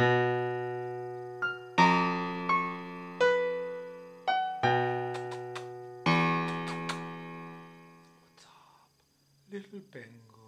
What's up, little penguin?